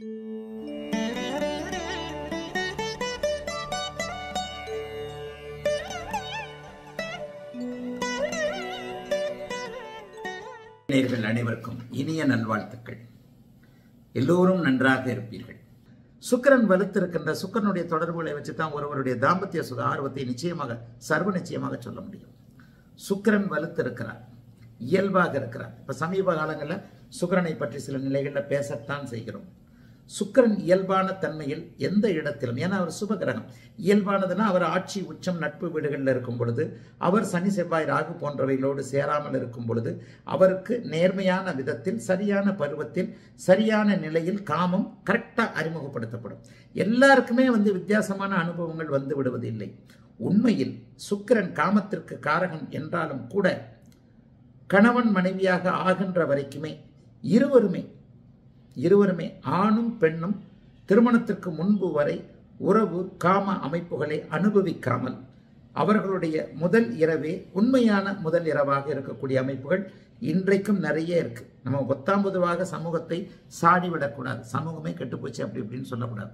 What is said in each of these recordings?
நேர்கள் அனைவருக்கும் இனிய நல்வாழ்த்துக்கள். எல்லோரும் நன்றாக இருப்பீர்கள். சுக்கிரன் வலுத்திருக்கின்ற சுக்கரனுடைய தொடர்புகளை வச்சு தான் ஒருவருடைய தாம்பத்திய சுக ஆர்வத்தை நிச்சயமாக சர்வ நிச்சயமாக சொல்ல முடியும். சுக்கிரன் வலுத்திருக்கிறார். இயல்பாக இருக்கிறார். இப்ப சமீப காலங்களில் சுக்கரனை பற்றி சில நிலைகளில் பேசத்தான் செய்கிறோம். சுக்கிரன் இயல்பான தன்மையில் எந்த இடத்திலும் ஏன்னா அவர் சுப கிரகம் இயல்பானதுன்னா அவர் ஆட்சி உச்சம் நட்பு வீடுகளில் இருக்கும் பொழுது அவர் சனி செவ்வாய் ராகு போன்றவைகளோடு சேராமல் இருக்கும் பொழுது அவருக்கு நேர்மையான விதத்தில் சரியான பருவத்தில் சரியான நிலையில் காமம் கரெக்டாக அறிமுகப்படுத்தப்படும். எல்லாருக்குமே வந்து வித்தியாசமான அனுபவங்கள் வந்து விடுவதில்லை. உண்மையில் சுக்கிரன் காமத்திற்கு காரகன் என்றாலும் கூட கணவன் மனைவியாக ஆகின்ற வரைக்குமே இருவருமே இருவருமே ஆணும் பெண்ணும் திருமணத்திற்கு முன்பு வரை உறவு காம அமைப்புகளை அனுபவிக்காமல் அவர்களுடைய முதல் இரவே உண்மையான முதல் இரவாக இருக்கக்கூடிய அமைப்புகள் இன்றைக்கும் நிறைய இருக்கு. நம்ம ஒத்தாம் பொதுவாக சமூகத்தை சாடிவிடக்கூடாது. சமூகமே கெட்டுப்போச்சு அப்படி இப்படின்னு சொல்லக்கூடாது.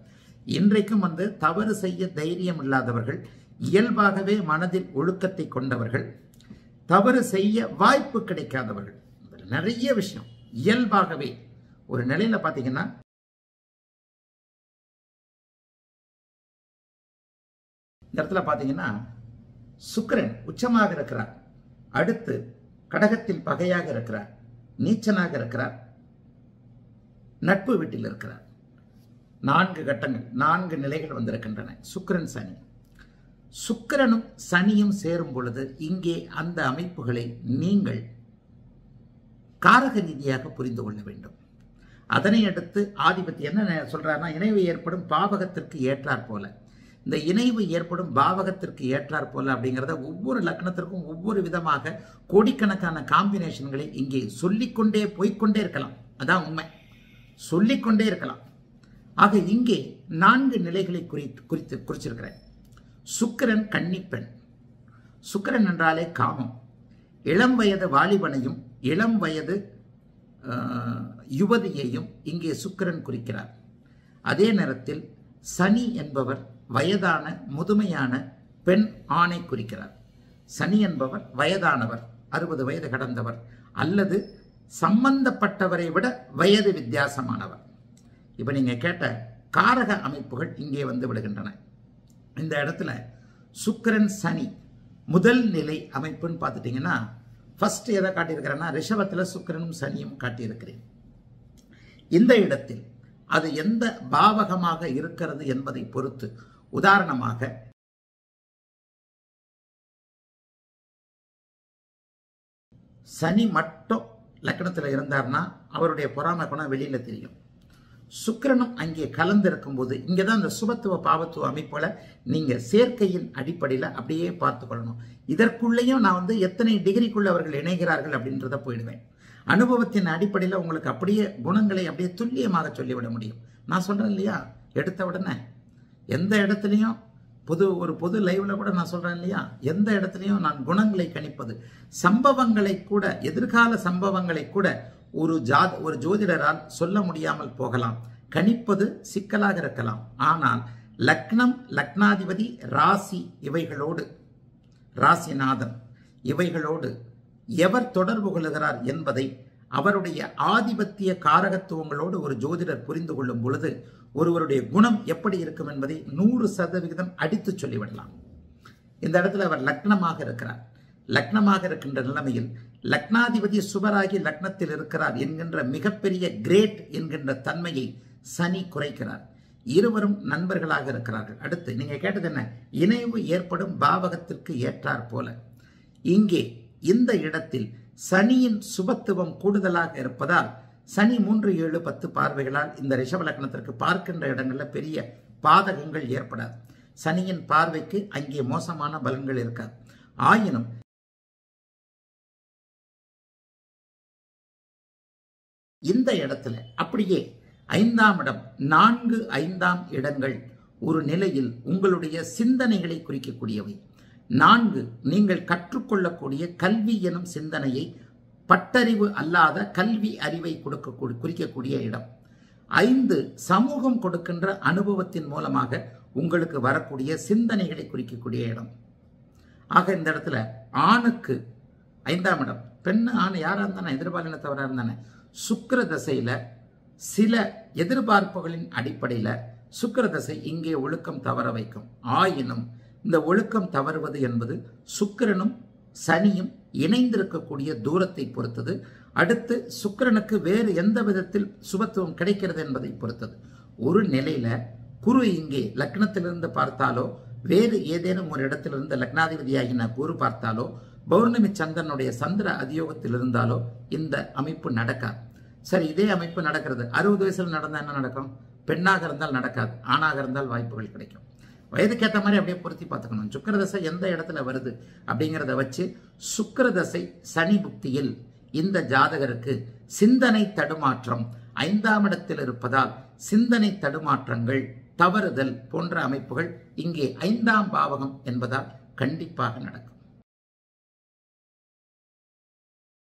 இன்றைக்கும் வந்து தவறு செய்ய தைரியம் இல்லாதவர்கள் இயல்பாகவே மனதில் ஒழுக்கத்தை கொண்டவர்கள் தவறு செய்ய வாய்ப்பு கிடைக்காதவர்கள். நிறைய விஷயம். இயல்பாகவே ஒரு நிலையில பாத்தீங்கன்னா இந்த இடத்துல பாத்தீங்கன்னா சுக்கிரன் உச்சமாக இருக்கிறார். அடுத்து கடகத்தில் பகையாக இருக்கிறார். நீச்சனாக இருக்கிறார். நட்பு வீட்டில் இருக்கிறார். நான்கு கட்டங்கள் நான்கு நிலைகள் வந்திருக்கின்றன. சுக்கிரன் சனி. சுக்கிரனும் சனியும் சேரும் பொழுது இங்கே அந்த அமைப்புகளை நீங்கள் காரக ரீதியாக புரிந்து கொள்ள வேண்டும். அதனை அடுத்து ஆதிபத்தியம் என்ன சொல்றாருன்னா இணைவு ஏற்படும் பாவகத்திற்கு ஏற்றாற் போல. இந்த இணைவு ஏற்படும் பாவகத்திற்கு ஏற்றாற் போல அப்படிங்கிறத ஒவ்வொரு லக்னத்திற்கும் ஒவ்வொரு விதமாக கோடிக்கணக்கான காம்பினேஷன்களை இங்கே சொல்லிக்கொண்டே போய்க்கொண்டே இருக்கலாம். அதான் உண்மை. சொல்லிக்கொண்டே இருக்கலாம். ஆக இங்கே நான்கு நிலைகளை குறித்து குறித்து குறிச்சிருக்கிறேன். சுக்கிரன் கன்னிப்பெண். சுக்கிரன் என்றாலே காமம். இளம் வயது வாலிபனையும் இளம் வயது யுவதியையும் இங்கே சுக்கிரன் குறிக்கிறார். அதே நேரத்தில் சனி என்பவர் வயதான முதுமையான பெண் ஆணை குறிக்கிறார். சனி என்பவர் வயதானவர் அறுபது வயது கடந்தவர் அல்லது சம்பந்தப்பட்டவரை விட வயது வித்தியாசமானவர். இப்போ நீங்கள் கேட்ட காரக அமைப்புகள் இங்கே வந்து விடுகின்றன. இந்த இடத்துல சுக்கிரன் சனி முதல் நிலை அமைப்புன்னு பார்த்துட்டிங்கன்னா ஃபஸ்ட் எதை காட்டியிருக்கிறேன்னா ரிஷபத்தில் சுக்கிரனும் சனியும் காட்டியிருக்கிறேன். இந்த இடத்தில் அது எந்த பாவகமாக இருக்கிறது என்பதை பொறுத்து உதாரணமாக சனி மட்டும் லக்கணத்தில் இருந்தார்னா அவருடைய பொறாமை குணம் வெளியில தெரியும். சுக்கிரனும் அங்கே கலந்திருக்கும் போது இங்கே தான் அந்த சுபத்துவ பாவத்துவ அமைப்போல் நீங்கள் சேர்க்கையின் அடிப்படையில் அப்படியே பார்த்து கொள்ளணும். இதற்குள்ளேயும் நான் வந்து எத்தனை டிகிரிக்குள்ள அவர்கள் இணைகிறார்கள் அப்படின்றத போயிடுவேன். அனுபவத்தின் அடிப்படையில் உங்களுக்கு அப்படியே குணங்களை அப்படியே துல்லியமாக சொல்லிவிட முடியும். நான் சொல்கிறேன் இல்லையா? எடுத்த உடனே. எந்த இடத்துலையும் பொது ஒரு பொது லைவ்ல கூட நான் சொல்கிறேன் இல்லையா? எந்த இடத்துலையும் நான் குணங்களை கணிப்பது. சம்பவங்களை கூட எதிர்கால சம்பவங்களை கூட ஒரு ஜா ஒரு ஜோதிடரால் சொல்ல முடியாமல் போகலாம். கணிப்பது சிக்கலாக இருக்கலாம். ஆனால் லக்னம் லக்னாதிபதி ராசி இவைகளோடு ராசிநாதன் இவைகளோடு எவர் தொடர்பு கொள்ளுகிறார் என்பதை அவருடைய ஆதிபத்திய காரகத்துவங்களோடு ஒரு ஜோதிடர் புரிந்து கொள்ளும் பொழுது ஒருவருடைய குணம் எப்படி இருக்கும் என்பதை நூறு சதவிகிதம் அடித்து சொல்லிவிடலாம். இந்த இடத்துல அவர் லக்னமாக இருக்கிறார். லக்னமாக இருக்கின்ற நிலைமையில் லக்னாதிபதி சுபராகி லக்னத்தில் இருக்கிறார் என்கின்ற மிகப்பெரிய கிரேட் என்கின்ற தன்மையை சனி குறைக்கிறார். இருவரும் நண்பர்களாக இருக்கிறார்கள். அடுத்து நீங்க கேட்டது என்ன? இணைவு ஏற்படும் பாவகத்திற்கு ஏற்றார் போல. இங்கே இந்த இடத்தில் சனியின் சுபத்துவம் கூடுதலாக இருப்பதால் சனி மூன்று ஏழு பத்து பார்வைகளால் இந்த ரிஷப லக்னத்திற்கு பார்க்கின்ற இடங்களில் பெரிய பாதகங்கள் ஏற்படாது. சனியின் பார்வைக்கு அங்கே மோசமான பலன்கள் இருக்காது. ஆயினும் இந்த இடத்துல அப்படியே ஐந்தாம் இடம் நான்கு ஐந்தாம் இடங்கள் ஒரு நிலையில் உங்களுடைய சிந்தனைகளை குறிக்கக்கூடியவை. நான்கு நீங்கள் கற்றுக்கொள்ளக்கூடிய கல்வி எனும் சிந்தனையை பட்டறிவு அல்லாத கல்வி அறிவை கொடுக்க குறிக்கக்கூடிய இடம். ஐந்து சமூகம் கொடுக்கின்ற அனுபவத்தின் மூலமாக உங்களுக்கு வரக்கூடிய சிந்தனைகளை குறிக்கக்கூடிய இடம். ஆக இந்த இடத்துல ஆணுக்கு ஐந்தாம் இடம். பெண்ணு ஆண் யாராக இருந்தானே எதிர்பாலினத்தவரா இருந்தானே சுக்கர தசையில் சில எதிர்பார்ப்புகளின் அடிப்படையில் சுக்கர தசை இங்கே ஒழுக்கம் தவற வைக்கும். ஆயினும் இந்த ஒழுக்கம் தவறுவது என்பது சுக்கிரனும் சனியும் இணைந்திருக்கக்கூடிய தூரத்தை பொறுத்தது. அடுத்து சுக்கிரனுக்கு வேறு எந்த விதத்தில் சுபத்துவம் கிடைக்கிறது என்பதை பொறுத்தது. ஒரு நிலையில குரு இங்கே லக்னத்திலிருந்து பார்த்தாலோ வேறு ஏதேனும் ஒரு இடத்திலிருந்து லக்னாதிபதியாகின குரு பார்த்தாலோ பௌர்ணமி சந்திரனுடைய சந்திர அதியோகத்தில் இருந்தாலோ இந்த அமைப்பு நடக்காது. சரி இதே அமைப்பு நடக்கிறது. அறுபது வயசுல நடந்தால் என்ன நடக்கும்? பெண்ணாக இருந்தால் நடக்காது. ஆணாக இருந்தால் வாய்ப்புகள் கிடைக்கும். வயதுக்கேற்ற மாதிரி அப்படியே பொருத்தி பார்த்துக்கணும். சுக்கரதசை எந்த இடத்துல வருது அப்படிங்கிறத வச்சு சுக்கரதசை சனி புக்தியில் இந்த ஜாதகருக்கு சிந்தனை தடுமாற்றம் ஐந்தாம் இடத்தில் இருப்பதால் சிந்தனை தடுமாற்றங்கள் தவறுதல் போன்ற அமைப்புகள் இங்கே ஐந்தாம் பாவகம் என்பதால் கண்டிப்பாக நடக்கும்.